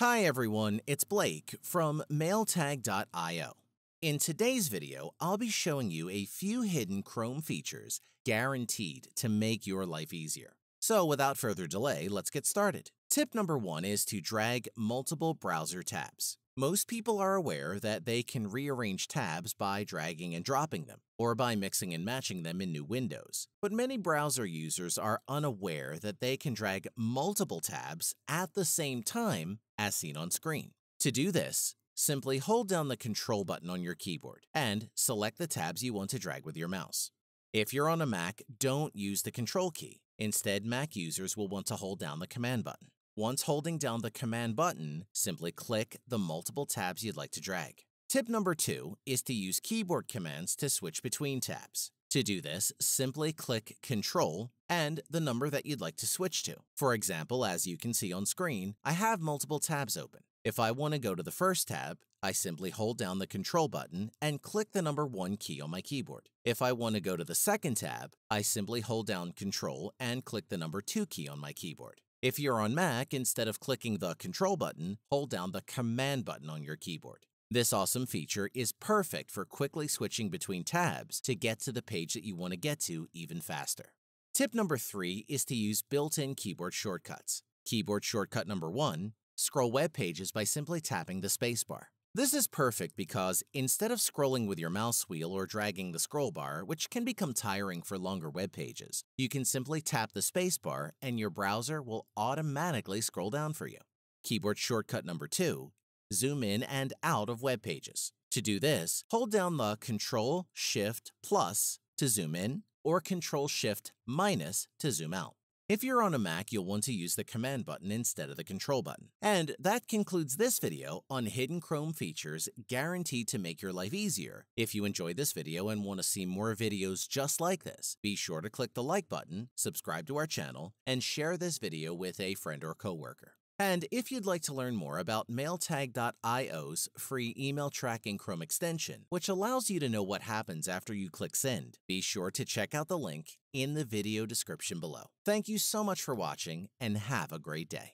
Hi everyone, it's Blake from MailTag.io. In today's video, I'll be showing you a few hidden Chrome features guaranteed to make your life easier. So without further delay, let's get started. Tip number one is to drag multiple browser tabs. Most people are aware that they can rearrange tabs by dragging and dropping them, or by mixing and matching them in new windows. But many browser users are unaware that they can drag multiple tabs at the same time as seen on screen. To do this, simply hold down the Control button on your keyboard and select the tabs you want to drag with your mouse. If you're on a Mac, don't use the Control key. Instead, Mac users will want to hold down the Command button. Once holding down the Command button, simply click the multiple tabs you'd like to drag. Tip number two is to use keyboard commands to switch between tabs. To do this, simply click Control and the number that you'd like to switch to. For example, as you can see on screen, I have multiple tabs open. If I want to go to the first tab, I simply hold down the Control button and click the number 1 key on my keyboard. If I want to go to the second tab, I simply hold down Control and click the number 2 key on my keyboard. If you're on Mac, instead of clicking the Control button, hold down the Command button on your keyboard. This awesome feature is perfect for quickly switching between tabs to get to the page that you want to get to even faster. Tip number three is to use built-in keyboard shortcuts. Keyboard shortcut number one, scroll web pages by simply tapping the spacebar. This is perfect because instead of scrolling with your mouse wheel or dragging the scroll bar, which can become tiring for longer web pages, you can simply tap the spacebar and your browser will automatically scroll down for you. Keyboard shortcut number two, zoom in and out of web pages. To do this, hold down the Control Shift plus to zoom in or Control Shift minus to zoom out. If you're on a Mac, you'll want to use the Command button instead of the Control button. And that concludes this video on hidden Chrome features guaranteed to make your life easier. If you enjoyed this video and want to see more videos just like this, be sure to click the like button, subscribe to our channel, and share this video with a friend or coworker. And if you'd like to learn more about MailTag.io's free email tracking Chrome extension, which allows you to know what happens after you click send, be sure to check out the link in the video description below. Thank you so much for watching and have a great day.